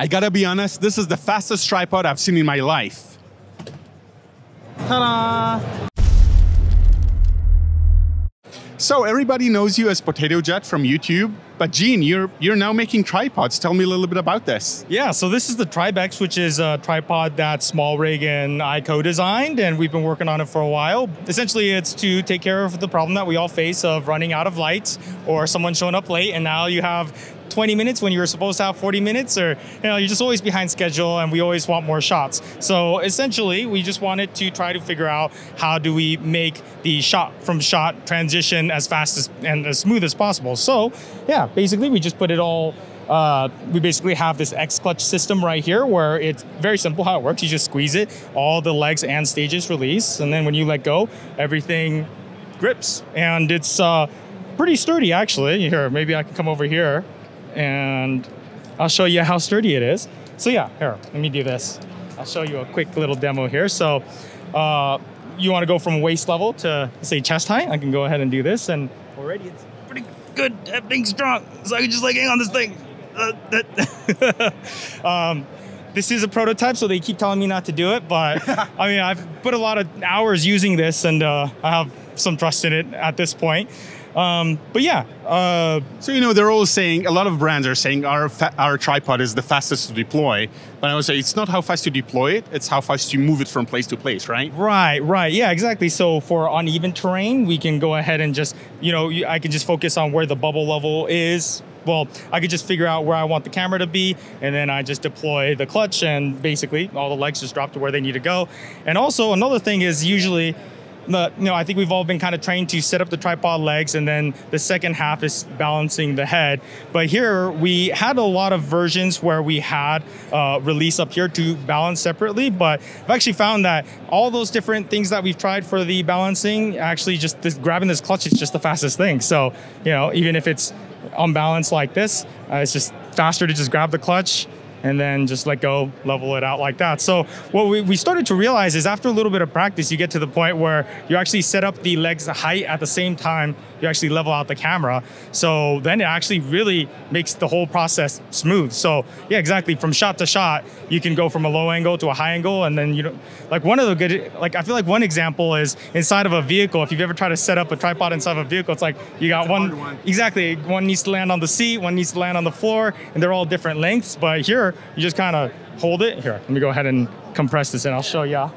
I gotta be honest, this is the fastest tripod I've seen in my life. Ta-da! So everybody knows you as Potato Jet from YouTube, but Gene, you're you're now making tripods. Tell me a little bit about this. Yeah, so this is the Tribex, which is a tripod that SmallRig and I co-designed, and we've been working on it for a while. Essentially, it's to take care of the problem that we all face of running out of lights or someone showing up late, and now you have 20 minutes when you were supposed to have 40 minutes, or you know, you're just always behind schedule, and we always want more shots. So essentially, we just wanted to try to figure out how do we make the shot from shot transition as fast as and as smooth as possible. So yeah, basically we just put it all. Uh, we basically have this X clutch system right here where it's very simple how it works. You just squeeze it, all the legs and stages release, and then when you let go, everything grips, and it's uh, pretty sturdy actually. Here, maybe I can come over here and I'll show you how sturdy it is. So yeah, here, let me do this. I'll show you a quick little demo here. So uh, you want to go from waist level to say chest height, I can go ahead and do this and already it's pretty good, everything's strong. So I can just like hang on this thing. Uh, um, this is a prototype, so they keep telling me not to do it. But I mean, I've put a lot of hours using this, and uh, I have some trust in it at this point. Um, but yeah. Uh, so you know they're all saying a lot of brands are saying our fa- our tripod is the fastest to deploy, but I would say it's not how fast you deploy it; it's how fast you move it from place to place, right? Right, right, yeah, exactly. So for uneven terrain, we can go ahead and just you know I can just focus on where the bubble level is. Well, I could just figure out where I want the camera to be, and then I just deploy the clutch, and basically all the legs just drop to where they need to go. And also another thing is usually you know, I think we've all been kind of trained to set up the tripod legs, and then the second half is balancing the head. But here we had a lot of versions where we had uh, release up here to balance separately. But I've actually found that all those different things that we've tried for the balancing, actually just this, grabbing this clutch is just the fastest thing. So you know, even if it's unbalanced like this, uh, it's just faster to just grab the clutch and then just let go, level it out like that. So what we, we started to realize is after a little bit of practice, you get to the point where you actually set up the legs height at the same time you actually level out the camera. So then it actually really makes the whole process smooth. So yeah, exactly. From shot to shot, you can go from a low angle to a high angle, and then you know, like one of the good, like I feel like one example is inside of a vehicle. If you've ever tried to set up a tripod inside of a vehicle, it's like you got one, one, exactly. One needs to land on the seat, one needs to land on the floor, and they're all different lengths. But here, you just kind of hold it. Here, let me go ahead and compress this, and I'll show you.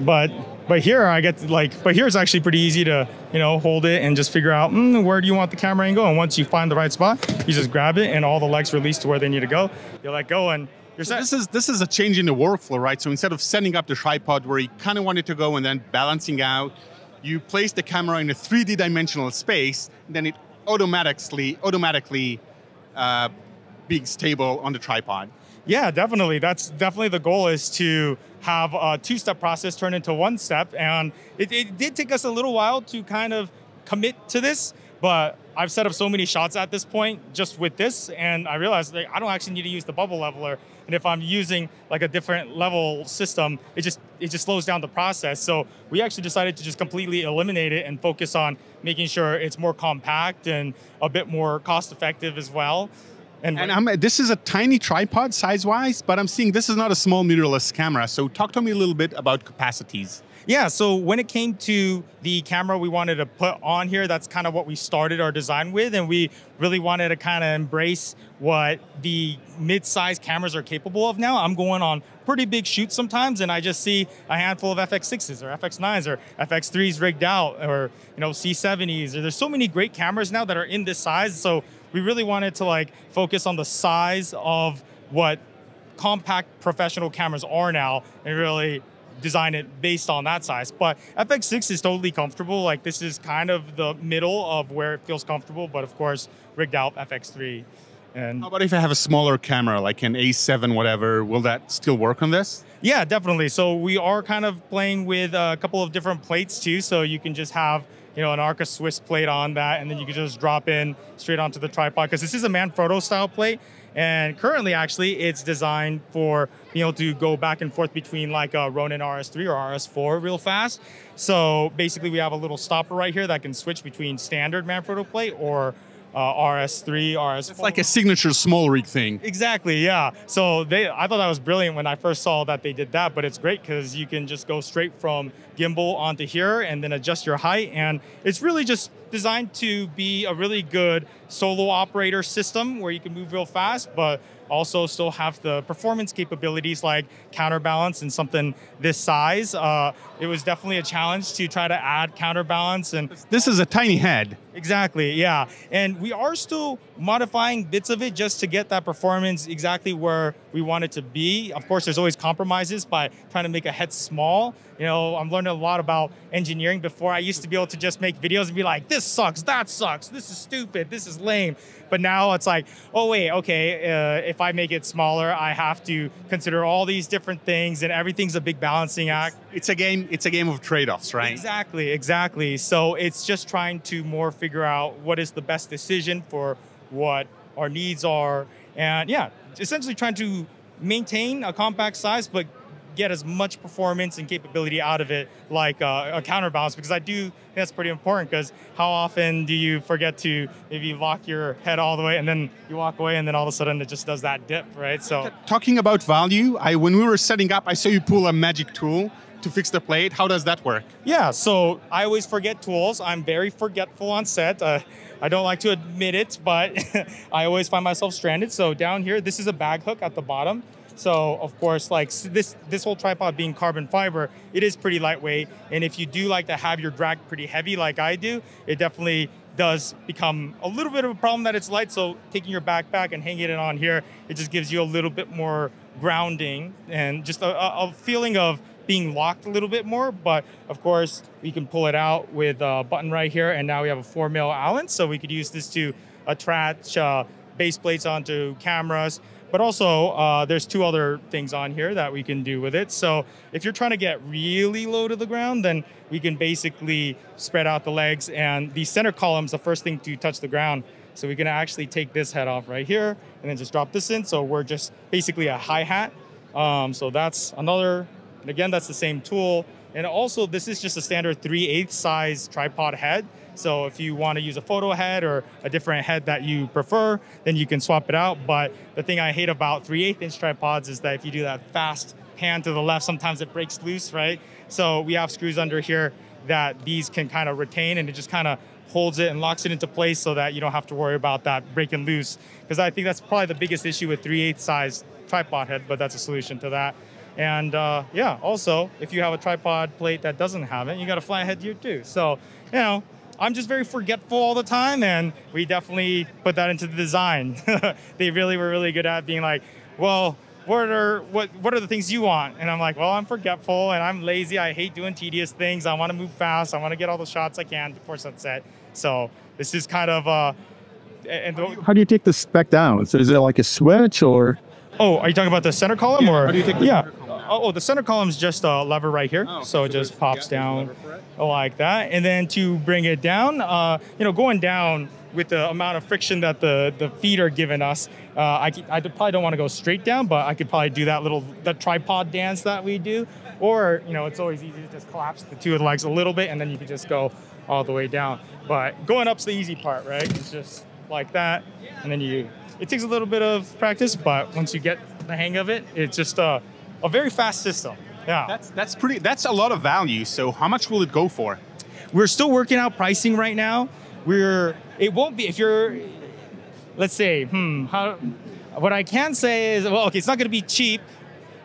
But but here I get to, like, but here it's actually pretty easy to, you know, hold it and just figure out mm, where do you want the camera angle. And once you find the right spot, you just grab it and all the legs release to where they need to go. You let go and you're set. So this is this is a change in the workflow, right? So instead of setting up the tripod where you kind of want it to go and then balancing out, you place the camera in a 3D dimensional space, then it automatically automatically uh, being stable on the tripod. Yeah, definitely. That's definitely the goal is to have a two-step process turn into one step. And it, it did take us a little while to kind of commit to this, but I've set up so many shots at this point just with this, and I realized like, I don't actually need to use the bubble leveler. And if I'm using like a different level system, it just it just slows down the process. So we actually decided to just completely eliminate it and focus on making sure it's more compact and a bit more cost effective as well. And, and I'm this is a tiny tripod size-wise, but I'm seeing this is not a small mirrorless camera. So talk to me a little bit about capacities. Yeah, so when it came to the camera we wanted to put on here, that's kind of what we started our design with, and we really wanted to kind of embrace what the mid-sized cameras are capable of now. I'm going on pretty big shoots sometimes, and I just see a handful of FX6s or FX9s or FX3s rigged out, or you know C70s. There's so many great cameras now that are in this size, so we really wanted to like focus on the size of what compact professional cameras are now and really design it based on that size. But FX6 is totally comfortable. Like this is kind of the middle of where it feels comfortable, but of course rigged out FX3. And how about if I have a smaller camera, like an A7, whatever? Will that still work on this? Yeah, definitely. So we are kind of playing with a couple of different plates too. So you can just have you know, an Arca Swiss plate on that, and then you can just drop in straight onto the tripod because this is a Manfrotto style plate. And currently, actually, it's designed for being able to go back and forth between like a Ronin RS3 or RS4 real fast. So basically, we have a little stopper right here that can switch between standard Manfrotto plate or Uh, RS3, RS4. It's like a signature small rig thing. Exactly, yeah. So they, I thought that was brilliant when I first saw that they did that, but it's great because you can just go straight from gimbal onto here and then adjust your height. And it's really just designed to be a really good solo operator system where you can move real fast, but also still have the performance capabilities like counterbalance and something this size. Uh, it was definitely a challenge to try to add counterbalance and This is a tiny head. Exactly, yeah. And we are still modifying bits of it just to get that performance exactly where we want it to be. Of course, there's always compromises by trying to make a head small. You know, I'm learning a lot about engineering. Before, I used to be able to just make videos and be like, this sucks, that sucks, this is stupid, this is lame. But now it's like, oh, wait, okay, uh, if I make it smaller, I have to consider all these different things, and everything's a big balancing act. It's a game. It's a game of trade-offs, right? Exactly, exactly. So it's just trying to more figure out what is the best decision for what our needs are, and yeah, essentially trying to maintain a compact size, but get as much performance and capability out of it, like uh, a counterbalance. Because I do think that's pretty important. Because how often do you forget to maybe lock your head all the way, and then you walk away, and then all of a sudden it just does that dip, right? So Talking about value, I when we were setting up, I saw you pull a magic tool to fix the plate. How does that work? Yeah, so I always forget tools. I'm very forgetful on set. Uh, I don't like to admit it, but I always find myself stranded. So down here, this is a bag hook at the bottom. So of course, like this this whole tripod being carbon fiber, it is pretty lightweight. And if you do like to have your drag pretty heavy, like I do, it definitely does become a little bit of a problem that it's light. So taking your backpack and hanging it on here, it just gives you a little bit more grounding and just a, a feeling of being locked a little bit more. But of course, we can pull it out with a button right here, and now we have a four mil Allen, so we could use this to attach uh, base plates onto cameras. But also, uh, there's two other things on here that we can do with it. So if you're trying to get really low to the ground, then we can basically spread out the legs, and the center column's the first thing to touch the ground. So we can actually take this head off right here, and then just drop this in. So we're just basically a hi hat. Um, so that's another and again, that's the same tool. And also, this is just a standard 3 8 size tripod head. So if you want to use a photo head or a different head that you prefer, then you can swap it out. But the thing I hate about 3 8 inch tripods is that if you do that fast pan to the left, sometimes it breaks loose, right? So we have screws under here that these can kind of retain and it just kind of holds it and locks it into place so that you don't have to worry about that breaking loose. Because I think that's probably the biggest issue with 3 8 size tripod head, but that's a solution to that. And uh, yeah, also, if you have a tripod plate that doesn't have it, you got a flat head here too. So, you know, I'm just very forgetful all the time, and we definitely put that into the design. they really were really good at being like, well, what are what what are the things you want? And I'm like, well, I'm forgetful and I'm lazy. I hate doing tedious things. I want to move fast. I want to get all the shots I can before sunset. So this is kind of uh, and the, How do you take the spec down? So is it like a switch or? Oh, are you talking about the center column Yeah, or? how do you take the yeah. center Oh, oh, the center column is just a lever right here, Oh, so it just pops yeah, there's a down lever for it. like that. And then to bring it down, uh, you know, going down with the amount of friction that the the feet are giving us, uh, I I probably don't want to go straight down, but I could probably do that little the tripod dance that we do, or you know, it's always easy to just collapse the two of the legs a little bit, and then you can just go all the way down. But going up's the easy part, right? It's just like that, and then you. It takes a little bit of practice, but once you get the hang of it, it's just a, a very fast system. Yeah. That's that's pretty. That's a lot of value. So how much will it go for? We're still working out pricing right now. We're it won't be if you're let's say, hmm, how what I can say is well, okay, it's not gonna be cheap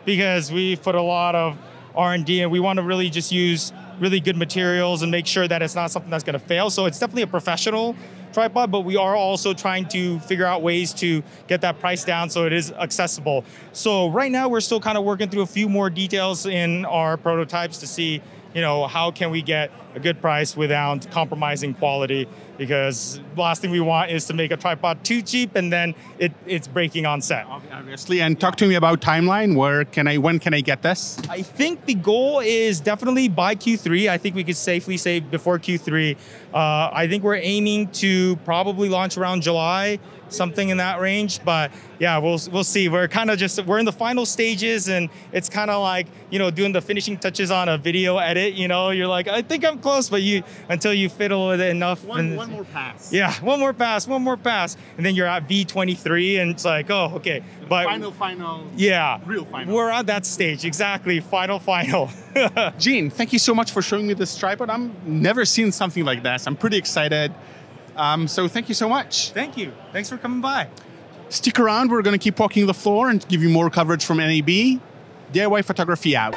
because we've put a lot of R&D and we want to really just use really good materials and make sure that it's not something that's going to fail. So it's definitely a professional tripod, but we are also trying to figure out ways to get that price down so it is accessible. So right now we're still kind of working through a few more details in our prototypes to see, you know, how can we get a good price without compromising quality because the last thing we want is to make a tripod too cheap and then it, it's breaking on set. Obviously, and talk to me about timeline. Where can I? When can I get this? I think the goal is definitely by Q3. I think we could safely say before Q3. Uh, I think we're aiming to probably launch around July, something in that range. But yeah, we'll we'll see. We're kind of just we're in the final stages, and it's kind of like you know doing the finishing touches on a video edit. You know, you're like, I think I'm close, but you until you fiddle with it enough. One, and, one more pass. Yeah, one more pass, one more pass, and then you're at V23, and it's like, oh, okay. But Final, final. yeah, Real final. We're at that stage, exactly. Final, final. Gene, thank you so much for showing me this tripod. I'm never seen something like this. I'm pretty excited. Um, so thank you so much. Thank you. Thanks for coming by. Stick around. We're going to keep walking the floor and give you more coverage from NAB. DIY photography out.